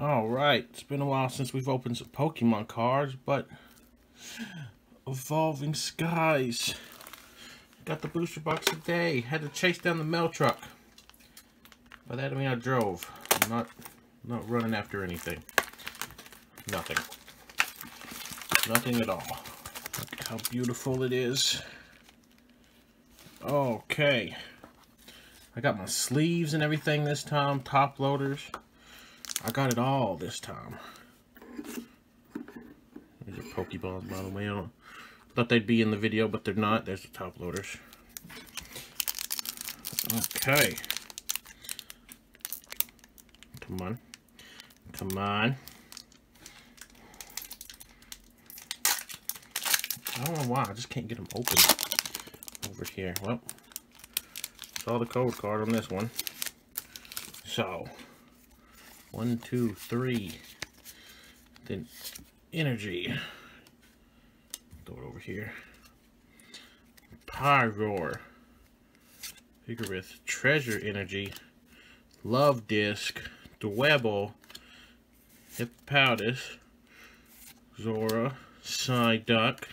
Alright, it's been a while since we've opened some Pokemon cards, but Evolving Skies. Got the booster box today. Had to chase down the mail truck. By that I mean I drove. I'm not not running after anything. Nothing. Nothing at all. Look how beautiful it is. Okay. I got my sleeves and everything this time, top loaders. I got it all this time. These are Pokeballs, by the way. I thought they'd be in the video, but they're not. There's the top loaders. Okay. Come on. Come on. I don't know why. I just can't get them open over here. Well, saw the code card on this one. So, one, two, three. Then energy. Throw it over here. Pyroar. Vigorous. Treasure energy. Love disc. Dwebble. Hippopotas. Zorua. Psyduck.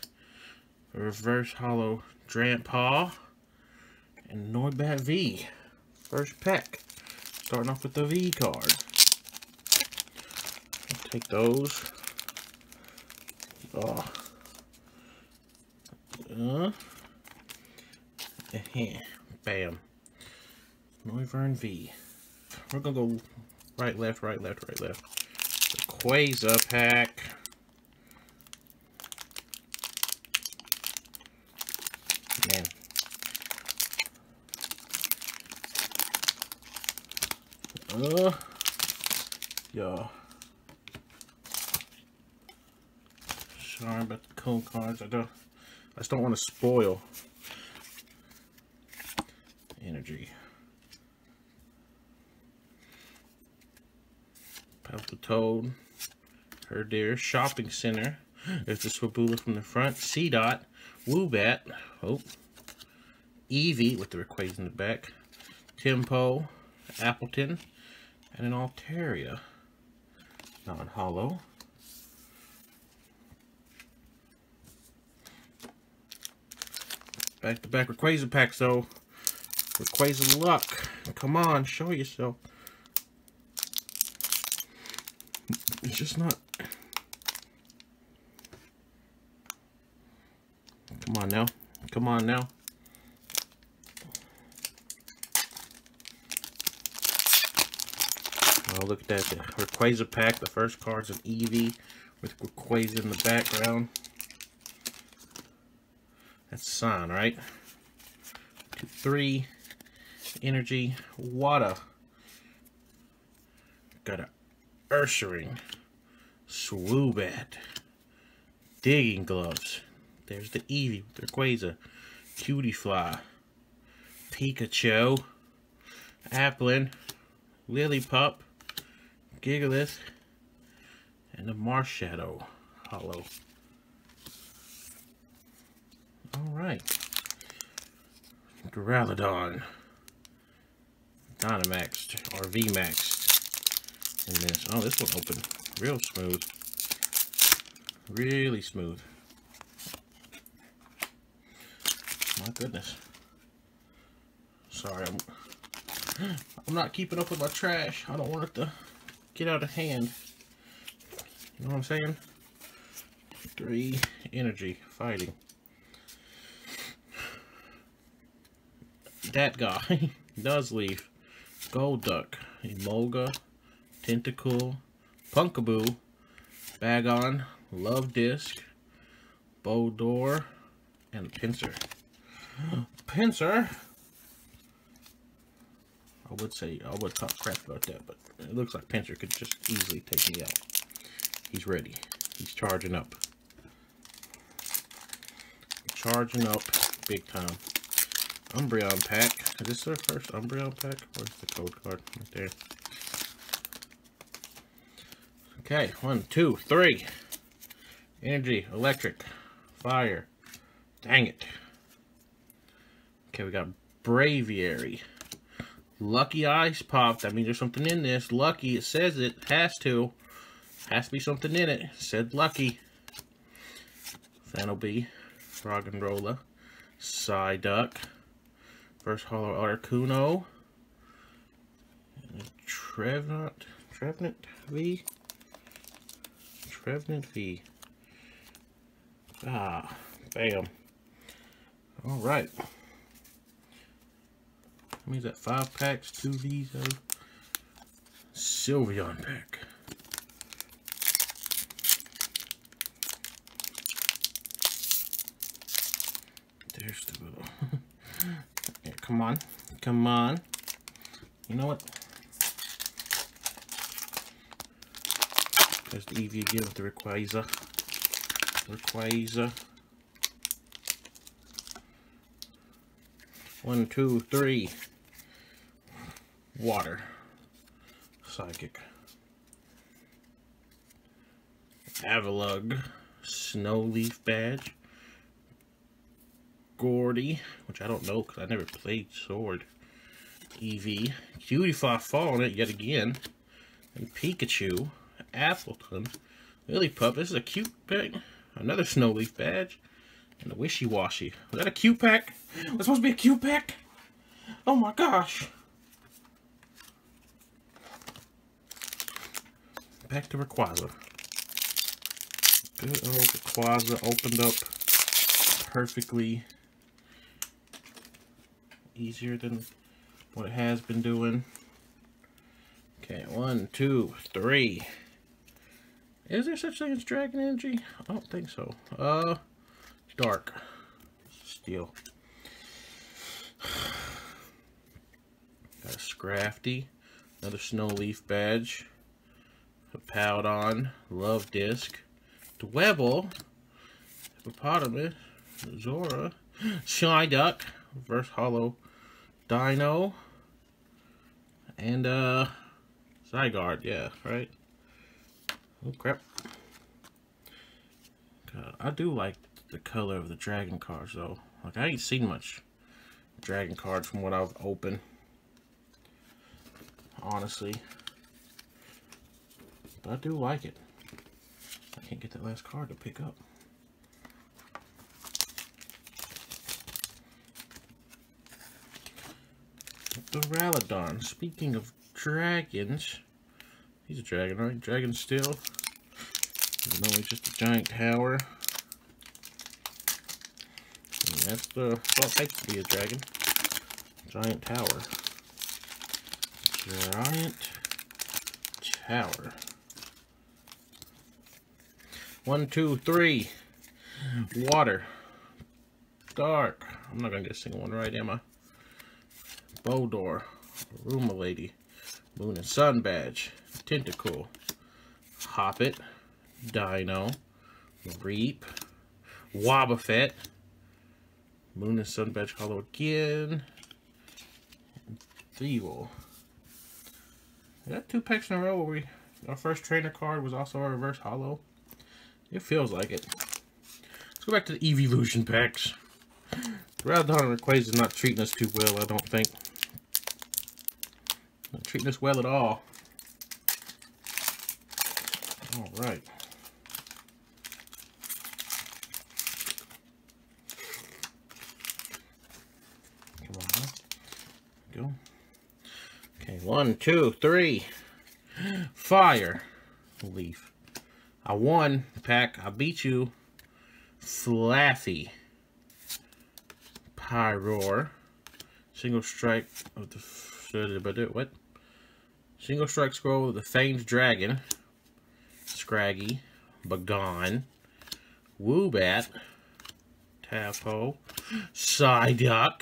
Reverse Hollow Drampa. And Noibat V. First pack. Starting off with the V card. Take those. Oh. Uh. Bam. Noivern V. We're gonna go right, left, right, left, right, left. The Quasar pack. Man. Uh. Yeah. Sorry about the cards. I don't. I just don't want to spoil energy. Pelt the Toad. Her dear shopping center. There's the Swablu from the front. C dot. Woobat. Oh. Eevee with the Rayquaza in the back. Tempo. Appletun, And an Altaria. Non-hollow. Back to back Rayquaza packs though. Rayquaza luck. Come on, show yourself. It's just not. Come on now. Come on now. Oh, look at that. The Rayquaza pack. The first card's an Eevee with Rayquaza in the background. That's sign, right? Two, three. Energy. Water. Got a Ursaring. Swoobat. Digging Gloves. There's the Eevee with the Cutiefly, Pikachu. Applin. Lillipup. Gigalith. And a Marshadow. Hollow. Alright. Duraludon. Dynamaxed. Or VMAXed. In this. Oh, this one opened real smooth. Really smooth. My goodness. Sorry, I'm I'm not keeping up with my trash. I don't want it to get out of hand. You know what I'm saying? Three energy fighting. That guy does leave. Golduck, Emolga, Tentacool, Pumpkaboo, Bagon, Love Disc, Boldore, and Pinsir. Pinsir! I would say, I would talk crap about that, but it looks like Pinsir could just easily take me out. He's ready. He's charging up. Charging up big time. Umbreon pack. Is this our first Umbreon pack? Where's the code card? Right there. Okay, one, two, three. Energy, electric, fire. Dang it. Okay, we got Braviary, Lucky Ice Pop. That means there's something in this. Lucky, it says it. Has to. Has to be something in it. said Lucky. Fannelby. Frog and Rolla. Psyduck. First Hollow Articuno. Trevenant. Trevenant V. Trevenant V. Ah, bam. All right. That means that five packs, two of these Sylveon pack. There's the little. come on, come on. You know what? There's the Eevee again with the Rayquaza. Rayquaza. One, two, three. Water. Psychic. Avalugg. Snow Leaf Badge. Gordie, which I don't know because I never played Sword. Eevee. Cutiefly falling it yet again. And Pikachu. Appletun. Lillipup. This is a cute pack. Another Snowleaf Badge. And a Wishiwashi. Was that a cute pack? Was supposed to be a cute pack? Oh my gosh. Back to Rayquaza. Good old Rayquaza opened up perfectly easier than what it has been doing. Okay, one, two, three. Is there such thing as Dragon Energy? I don't think so. Uh, dark. Steel. Got a Scrafty. Another Snow Leaf badge. A Powdon. Love Disc. Dwebble. Hippopotamus. Zorua. Psyduck. Reverse Hollow. Deino. And, uh, Zygarde. Yeah, right? Oh, crap. God, I do like the color of the dragon cards, though. Like, I ain't seen much dragon cards from what I've opened. Honestly. But I do like it. I can't get that last card to pick up. Duraludon. Speaking of dragons, he's a dragon, right? Dragon still. Though he's just a giant tower. And that's the, well, be a dragon. Giant tower. Giant tower. One, two, three. Water. Dark. I'm not going to get a single one right, am I? Boldore, Aroma Lady, Moon and Sun Badge, Tentacool, Hoppip, Deino, Reap, Wobbuffet, Moon and Sun Badge Hollow again, Thievul. We got two packs in a row where we, our first trainer card was also a reverse hollow. It feels like it. Let's go back to the Evolution packs. Radon Rayquaza is not treating us too well, I don't think. Not treating us well at all. All right. Come on. Go. Okay, one, two, three. Fire. Leaf. I won, the pack. I beat you. Flaaffy. Pyroar. Single strike of the what? Single strike scroll the Fanged Dragon. Scraggy. Bagon. Woobat. Tapo. Psyduck.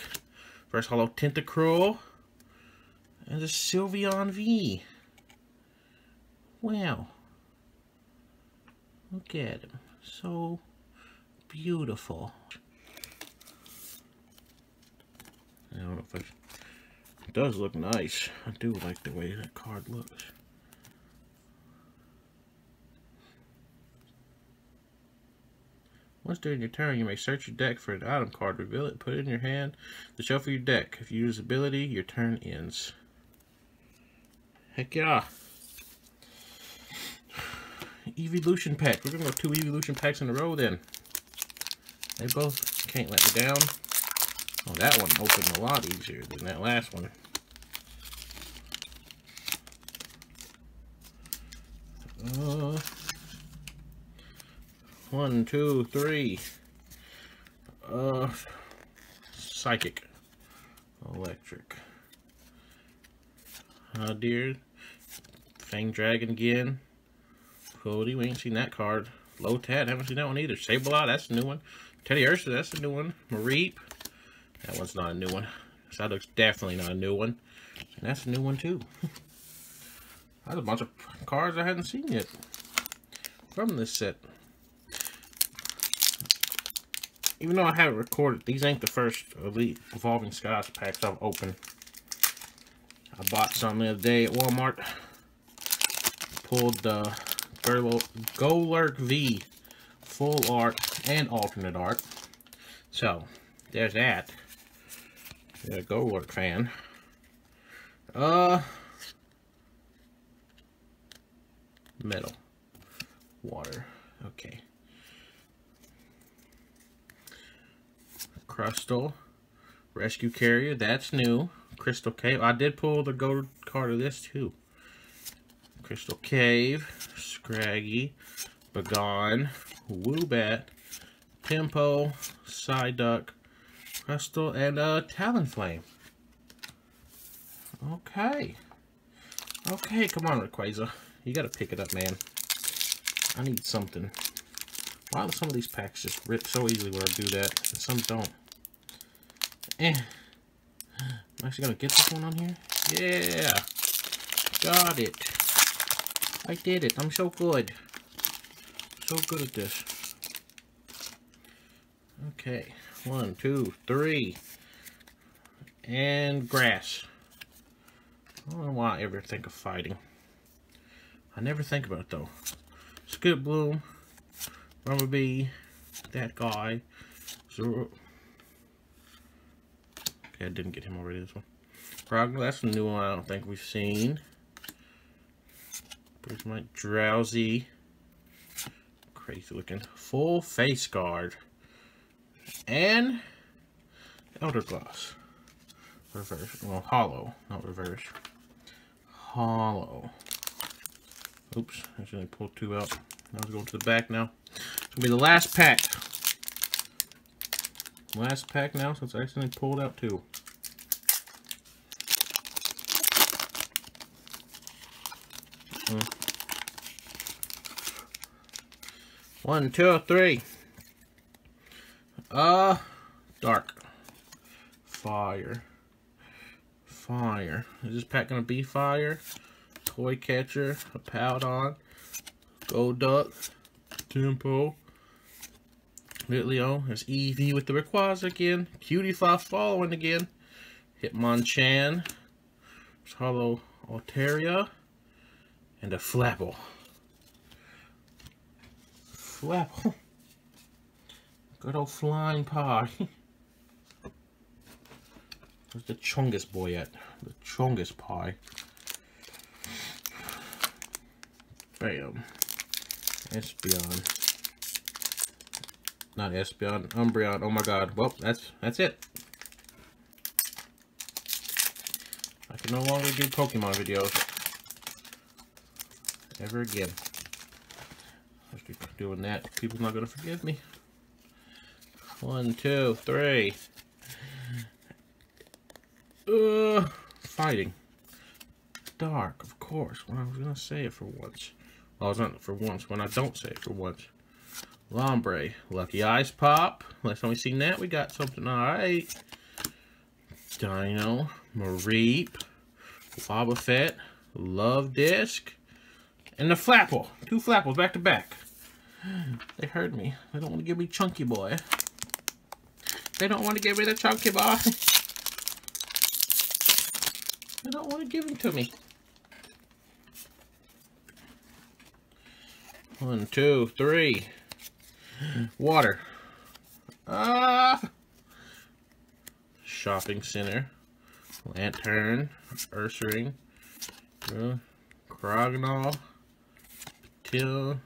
First Hollow Tentacruel. And the Sylveon V. Wow. Look at him. So beautiful. I don't know if I does look nice. I do like the way that card looks. Once during your turn, you may search your deck for an item card, reveal it, put it in your hand to shuffle your deck. If you use ability, your turn ends. Heck yeah. Evolution pack. We're gonna go two evolution packs in a row then. They both can't let me down. Oh, that one opened a lot easier than that last one. Uh, one, two, three. Uh, psychic. Electric. Uh, dear. Fang Dragon again. Cody, we ain't seen that card. Lotad, haven't seen that one either. Sableye, that's a new one. Teddiursa, that's a new one. Mareep, that one's not a new one. Psyduck's definitely not a new one. And that's a new one too. That's a bunch of cards I hadn't seen yet from this set. Even though I haven't recorded, these ain't the first Elite Evolving Skies packs I've opened. I bought some the other day at Walmart. Pulled the Golurk V full art and alternate art. So, there's that. Yeah, Golurk fan. Uh, metal, water. Okay. Crustle, Rescue Carrier, that's new. Crystal Cave, I did pull the gold card of this too. Crystal Cave, Scraggy, Bagon, Woobat, Tempo, Psyduck, Crystal, and uh, Talonflame. Okay. Okay, come on, Rayquaza. You gotta pick it up, man. I need something. Why do some of these packs just rip so easily when I do that, and some don't? Eh. I'm actually gonna get this one on here. Yeah! Got it. I did it. I'm so good. So good at this. Okay. One, two, three. And grass. I don't know why I ever think of fighting. I never think about it though. Skiploom, Bumblebee, that guy, Zoro. Okay, I didn't get him already this one. Froggle, that's a new one I don't think we've seen. Where's my Drowzee, Crazy looking. Full face guard. And Eldegoss. Reverse. Well, hollow, not reverse. Hollow. Oops, I accidentally pulled two out. I was going to the back now. It's gonna be the last pack. Last pack now since I accidentally pulled out two. Hmm. One, two, three. Uh, dark. Fire. Fire. Is this pack gonna be fire? Toy Catcher, a Powdon, Golduck, Tempo, Litleo, there's Eevee with the Rayquaza again, Cutiefly following again, Hitmonchan, Hollow Altaria, and a Flapple. Flapple. Good old flying pie. Where's the Chungus boy at? The Chungus pie. Bam. Espeon. Not Espeon, Umbreon. Oh my god. Well, that's that's it. I can no longer do Pokemon videos. Ever again. I keep doing that. People's not gonna forgive me. One, two, three. Uh, fighting. Dark, of course. When I was gonna say it for once. Well, it's not for once when I don't say it for once. Lombre. Lucky Eyes Pop. Last time we seen that, we got something alright. Deino. Mareep. Wobbuffet. Love Disc. And the Flapple. Two Flapples back to back. They heard me. They don't want to give me Chunky Boy. They don't want to give me the Chunky Boy. They don't want to give him to me. One, two, three. Water. Ah! Shopping center. Lantern. Ursaring. Uh, Cryogonal, Till,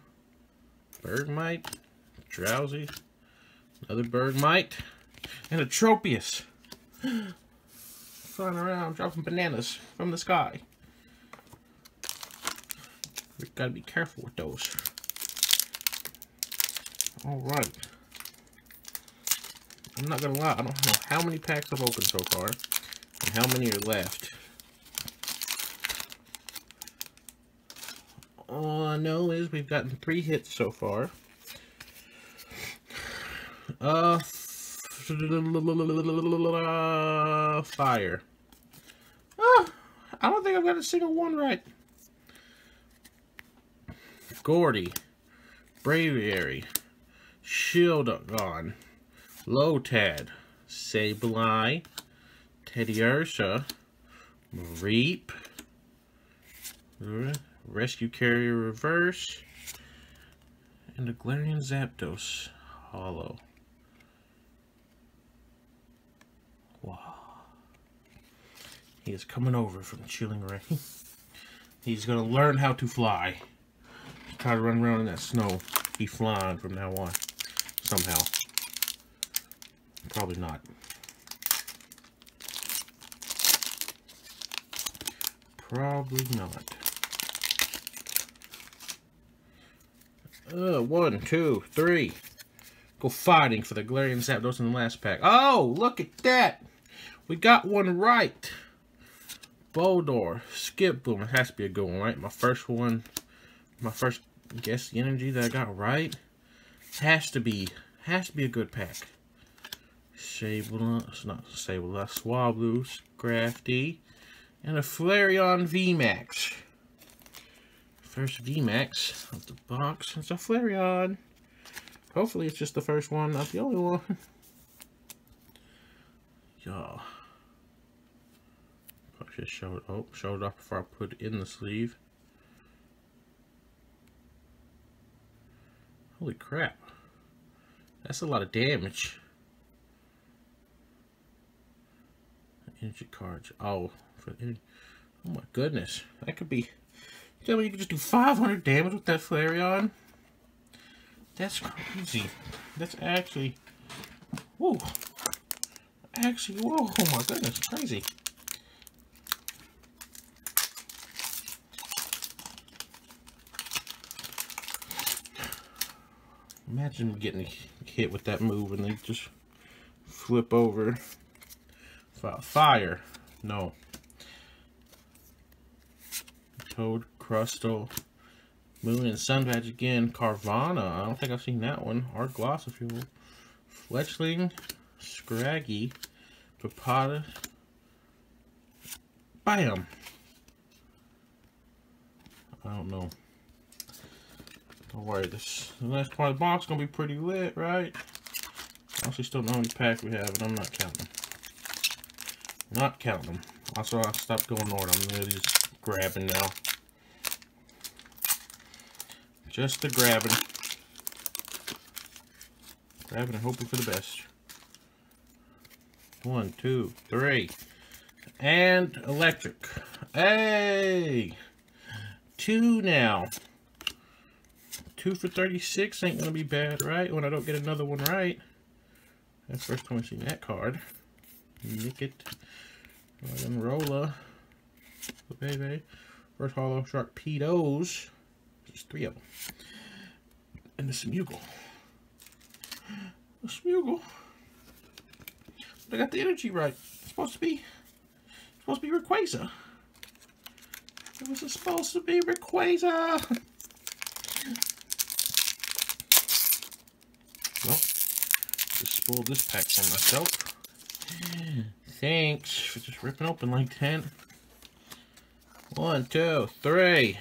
Bergmite, Drowzee, another Bergmite, and a Tropius. Flying around, dropping bananas from the sky. We gotta be careful with those. Alright. I'm not gonna lie, I don't know how many packs I've opened so far, and how many are left. All I know is we've gotten three hits so far. Uh, fire. Oh, I don't think I've got a single one right. Gordie, Braviary, Shieldon, Lotad, Sableye, Teddiursa, Reap, Rescue Carrier Reverse, and a Galarian Zapdos Hollow. Wow. He is coming over from chilling rain. He's going to learn how to fly. Try to run around in that snow. Be flying from now on. Somehow. Probably not. Probably not. Uh, one, two, three. Go fighting for the Galarian Zapdos in the last pack. Oh, look at that. We got one right. Boldore, Skiploom. It has to be a good one, right? My first one, my first guess the energy that I got right. Has to be, has to be a good pack. Sable, it's not Sable, Swablu, Scrafty, and a Flareon VMAX. First VMAX of the box. It's a Flareon. Hopefully it's just the first one, not the only one. Y'all. I just showed oh, showed off before I put it in the sleeve. Holy crap. That's a lot of damage. Energy cards. Oh, for energy. Oh my goodness. That could be Tell me you can just do 500 damage with that Flareon? That's crazy. That's actually... Whoa. Actually, whoa, oh my goodness, crazy. Imagine getting hit with that move and they just flip over. Fire. No. Toad Crustle, Moon and Sun Badge again, Carvanha. I don't think I've seen that one, Art Gossifleur, Fletchling, Scraggy, Papada, Bam! I don't know. Don't worry, this the last part of the box is gonna be pretty lit, right? I honestly still know how many packs we have, and I'm not counting. Not counting them. Also, I stopped going north. I'm really just grabbing now. Just the grabbing. Grabbing and hoping for the best. One, two, three. And electric. Hey! Two now. Two for 36 ain't gonna be bad, right? When I don't get another one right. That's first time I've seen that card. Nickit. Rolla. Oh, baby. First Hollow Sharpedos. There's three of them. And the Smeargle. The Smeargle. But I got the energy right. It's supposed to be supposed to be Rayquaza. It was supposed to be Rayquaza. Well, just spoiled this pack for myself. Thanks for just ripping open like that. One, two, three.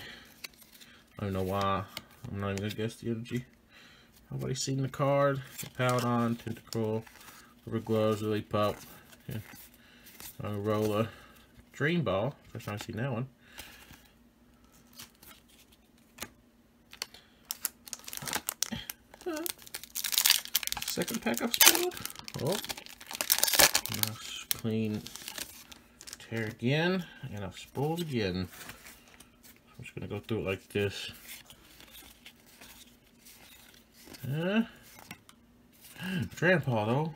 I don't know why. I'm not even gonna guess the energy. Nobody seen the card. Powdon, Tentacruel, Rubber Gloves, Really Pop, yeah. Rolla, Dream Ball. First time I've seen that one. Second pack I've spoiled. Oh. Nice clean tear again. And I've spoiled again. I'm just gonna go through it like this. Uh, Grandpa though.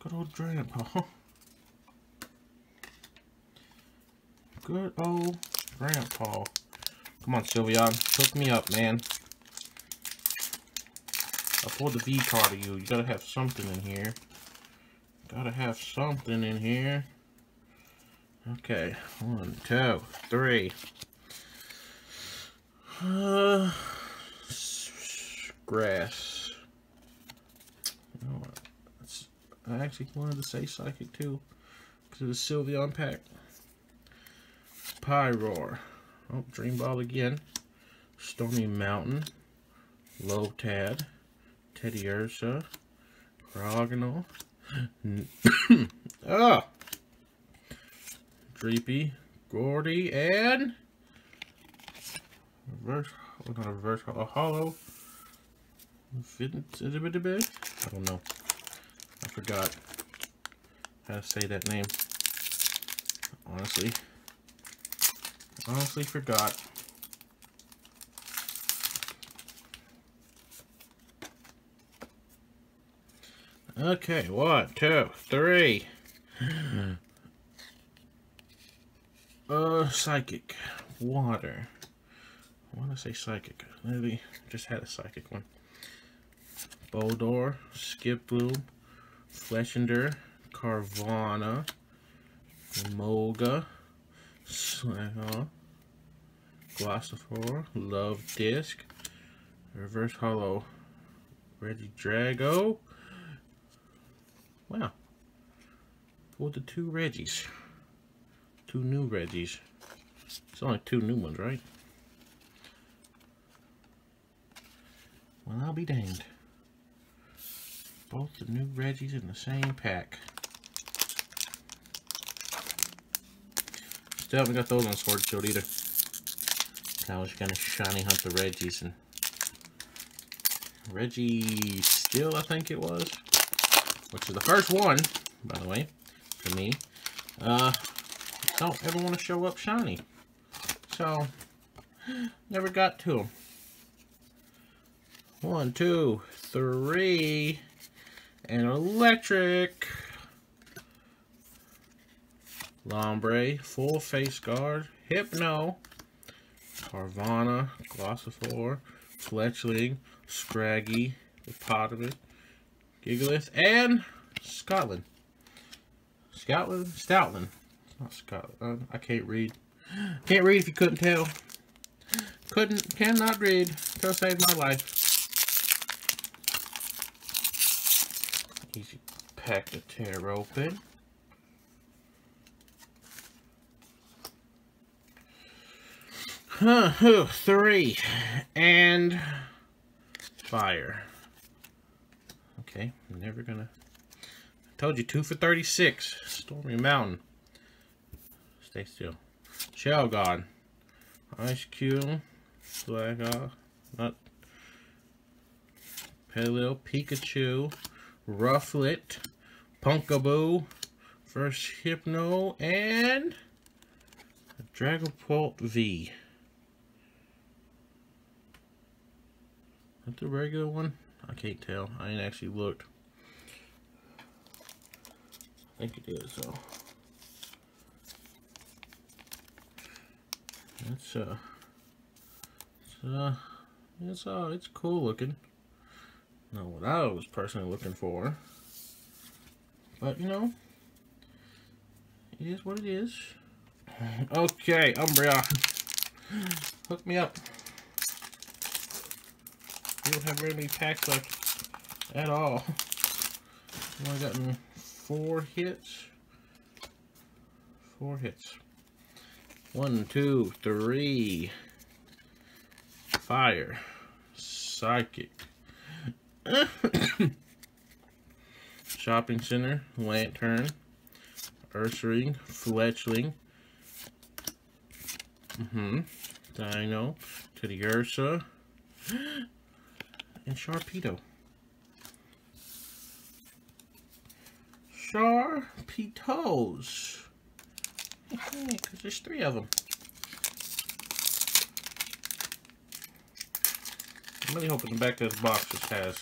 Good old Grandpa. Good old Grandpa. Come on, Sylveon. Hook me up, man. I pulled the V card of you. You gotta have something in here. Gotta have something in here. Okay, one, two, three. Uh, grass. I actually wanted to say psychic too, because of the Sylveon pack. Pyroar. Oh, Dream Ball again. Stormy Mountain. Lotad. Teddiursa. Cryogonal. ah! Dreepy. Gordie. And... Reverse... Oh, not a reverse. A hollow. I don't know. I forgot how to say that name. Honestly. Honestly forgot. Okay, one, two, three. uh, psychic. Water. I want to say psychic. Maybe just had a psychic one. Boldore, Skiploom, Fleshender, Carvanha, Moga, Slaha, Gossifleur, Love Disc, Reverse Hollow, Regidrago. Wow. Pulled the two Reggies. Two new Reggies. It's only two new ones, right? Well, I'll be danged. Both the new Reggies in the same pack. Still haven't got those on Sword Shield either. I was gonna shiny hunt the Regis and Registeel, I think it was, which is the first one, by the way, for me. Uh, don't ever want to show up shiny, so never got to them. One, two, three, and electric. Lombre, full face guard, Hypno, Carvanha, Gossifleur, Fletchling, Scraggy, Hippopotamus, Gigalith, and Scotland. Scotland? Stoutland. It's not Scotland. I can't read. Can't read if you couldn't tell. Couldn't, cannot read. Could save my life. Easy pack to tear open. Huh, three. And fire. Okay, I'm never gonna... I told you, two for 36. Stormy Mountain. Stay still. Shelgon. Ice Cube. Black. Not... Paleo. Pikachu. Rufflet. Pumpkaboo. First Hypno. And... Dragapult V. Is the regular one? I can't tell. I ain't actually looked. I think it is, though. It's, uh, it's, uh, it's, uh, it's cool looking. Not what I was personally looking for. But, you know, it is what it is. Okay, Umbreon. Hook me up. Don't have very many packs left at all. I've only gotten four hits. Four hits. One, two, three. Fire. Psychic. Shopping Center. Lantern. Ursaring. Fletchling. Mm-hmm. Deino. Teddiursa and Sharpedo. Sharpedos. Because there's three of them. I'm really hoping the back of this box just has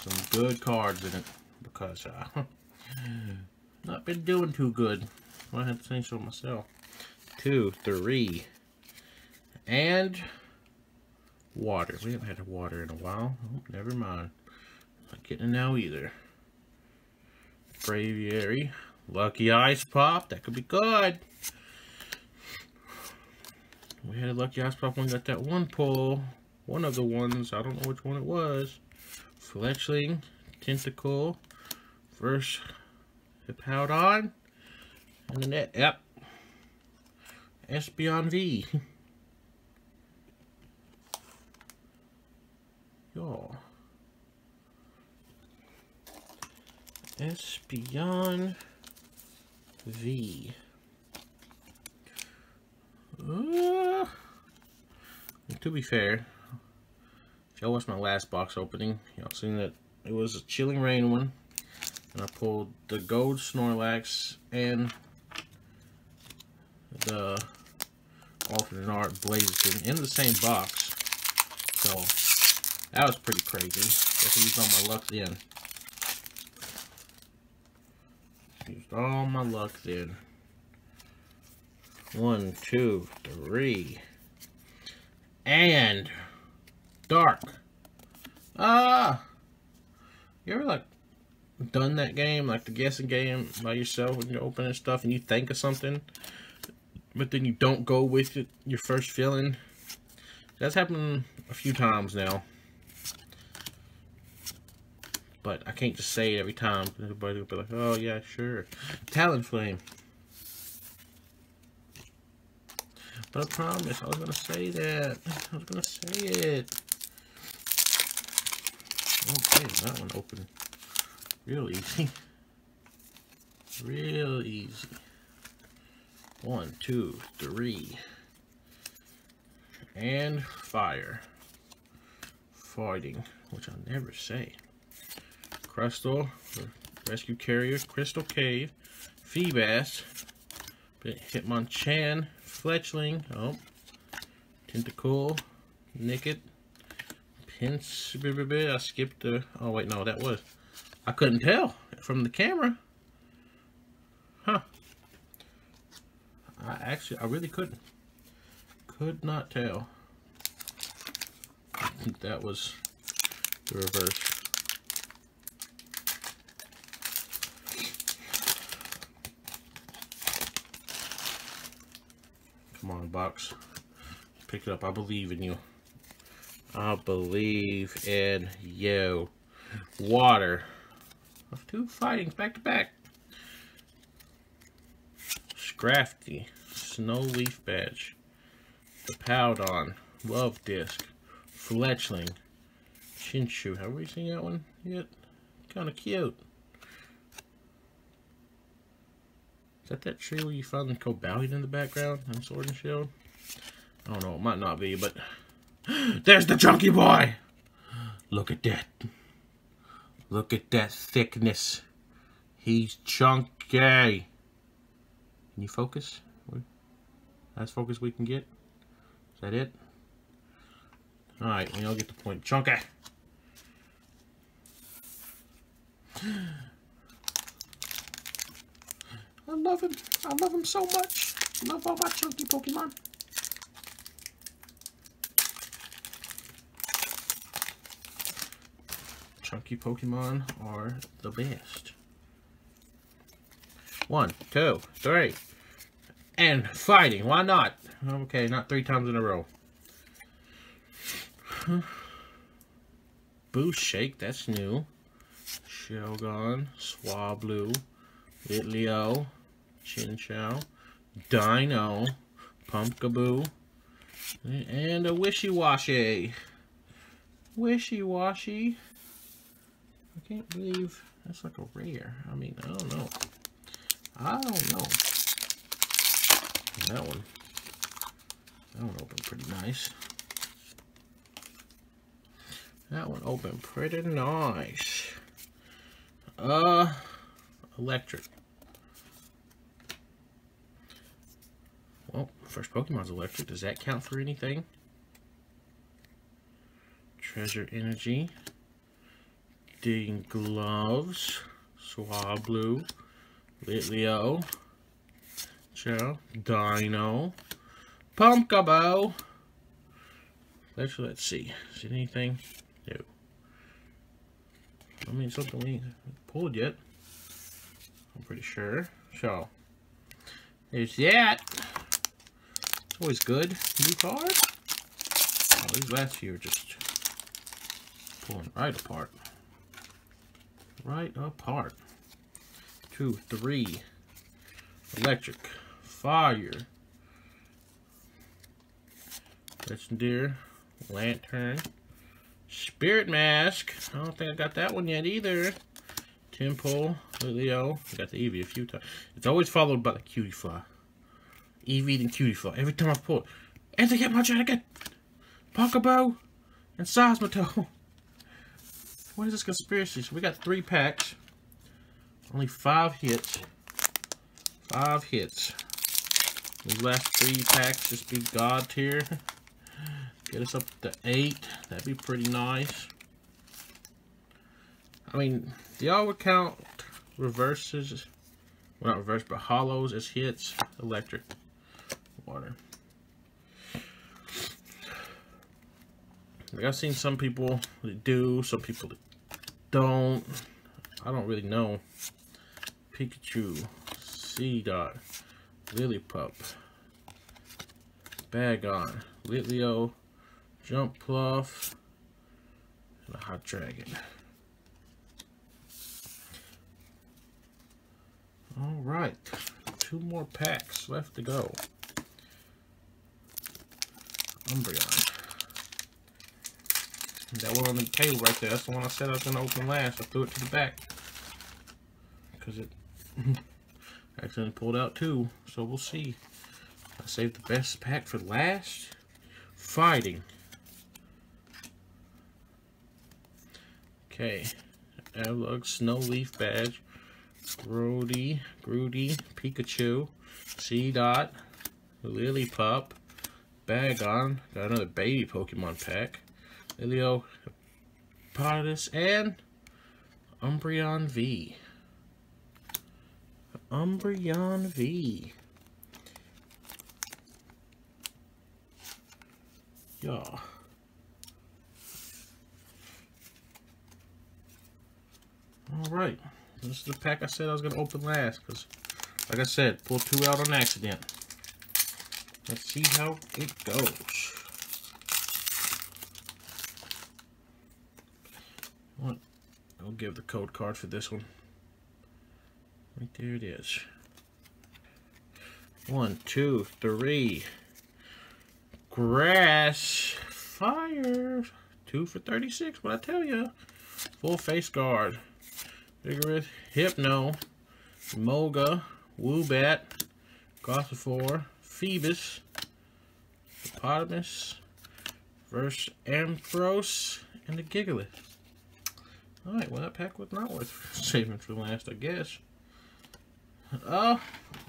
some good cards in it because uh, not been doing too good. Well, I had to say so myself. Two, three, and water. We haven't had water in a while. Oh, never mind. Not getting it now either. Braviary. Lucky Ice Pop. That could be good. We had a Lucky Ice Pop when we got that one pull. One of the ones. I don't know which one it was. Fletchling. Tentacle. First Hippowdon. And then that. Yep. Espeon V. Y'all. Espeon V. Uh, to be fair, if y'all watched my last box opening, y'all seen that it was a Chilling Rain one. And I pulled the Gold Snorlax and the alternate art Blaziken in the same box. So, that was pretty crazy. I used all my luck then. Used all my luck then. One, two, three. And dark. Ah! You ever like done that game, like the guessing game by yourself when you're opening stuff and you think of something, but then you don't go with it, your first feeling? That's happened a few times now. But I can't just say it every time. Everybody will be like, oh yeah, sure. Talonflame. But I promise, I was gonna say that. I was gonna say it. Okay, that one open real easy. Real easy. One, two, three. And fire. Fighting, which I'll never say. Crystal, Rescue Carrier, Crystal Cave, Feebas, Hitmonchan, Fletchling, oh, Tentacool, Nickit, Pinch, I skipped the, oh wait, no, that was, I couldn't tell from the camera. Huh. I actually, I really couldn't. Could not tell. I think that was the reverse. Box. Pick it up. I believe in you. I believe in you. Water. Of two fightings back to back. Scrafty. Snow Leaf Badge. The Powdon. Love Disc. Fletchling. Chinchou. Have we seen that one yet? Kind of cute. Is that that tree you found the Cobalion in the background on Sword and Shield? I don't know, it might not be, but... There's the chunky boy! Look at that. Look at that thickness. He's chunky. Can you focus? Last focus we can get. Is that it? Alright, we all get the point. Chunky! I love him. I love him so much. I love all my chunky Pokemon. Chunky Pokemon are the best. One, two, three. And fighting. Why not? Okay, not three times in a row. Boost Shake, that's new. Shelgon, Swablu, Litleo, Chinchou, Deino, Pumpkaboo, and a Wishiwashi. Wishiwashi. I can't believe that's like a rare. I mean, I don't know. I don't know. That one. That one opened pretty nice. That one opened pretty nice. Uh, electric. Well, first Pokemon's electric. Does that count for anything? Treasure Energy. Ding Gloves. Swablu. Litleo. Joe. Deino. Pumpkaboo. Let's let's see. Is it anything? No. I mean something we pulled yet. I'm pretty sure. So there's that. Always good. New card. Oh, these last few are just pulling right apart. Right apart. Two, three. Electric. Fire. Legendary. Lantern. Spirit Mask. I don't think I got that one yet either. Temple. Leo. I got the Eevee a few times. It's always followed by the Cutiefly. Eevee and Cutiefly. Every time I pull. And to get my dragon. Pumpkaboo. And Seismitoad. What is this conspiracy? So we got three packs. Only five hits. Five hits. These last three packs just be God tier. Get us up to eight. That'd be pretty nice. I mean, y'all would count reverses, well not reverse, but hollows as hits? Electric. Water. Like I've seen some people that do, some people that don't. I don't really know. Pikachu, C Seedot, Lillipup, Bagon, Litleo, Jumpluff, and a Hot Dragon. Alright, two more packs left to go. Umbreon. That one on the table right there, that's the one I said I was going to open last. I threw it to the back. Because it accidentally pulled out too. So we'll see. I saved the best pack for last. Fighting. Okay. Avalugg Snow Leaf Badge. Grody, Groody, Pikachu, Seedot, Lily Lillipup, Bagon, got another baby Pokemon pack, Litleo, Potus, and Umbreon V. Umbreon V. Yeah. All right. This is the pack I said I was going to open last. Because, like I said, pulled two out on accident. Let's see how it goes. What? I'll give the code card for this one. Right there it is. One, two, three. Grass. Fire. Two for 36. What I tell you. Full face guard. Vigoroth, Hypno, Moga, Woobat, Gothitelle, Phoebus, Hippopotamus, Verse Ampharos, and the Gigalith. Alright, well that pack was not worth saving for last, I guess. Uh,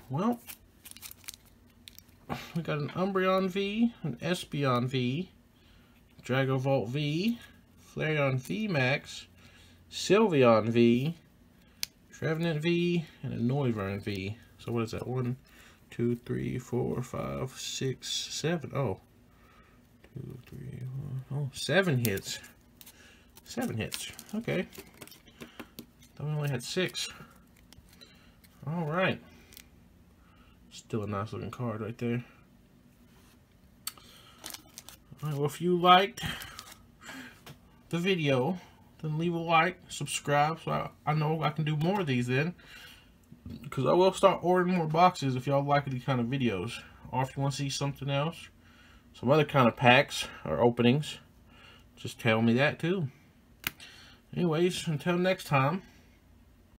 well, we got an Umbreon V, an Espeon V, Dragavolt V, Flareon V Max, Sylveon V, Trevenant V, and a Noivern V. So what is that? One, two, three, four, five, six, seven. Oh. Two, three, four, oh, seven hits. Seven hits. Okay. Thought we only had six. Alright. Still a nice looking card right there. Alright, well if you liked the video, then leave a like, subscribe, so I, I know I can do more of these then. Because I will start ordering more boxes if y'all like these kind of videos. Or if you want to see something else, some other kind of packs or openings, just tell me that too. Anyways, until next time.